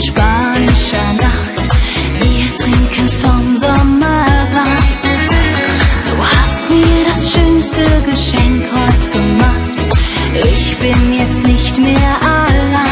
spanischer Nacht. Wir trinken vom Sommerwein. Du hast mir das schönste Geschenk heute gemacht. Ich bin jetzt nicht mehr allein.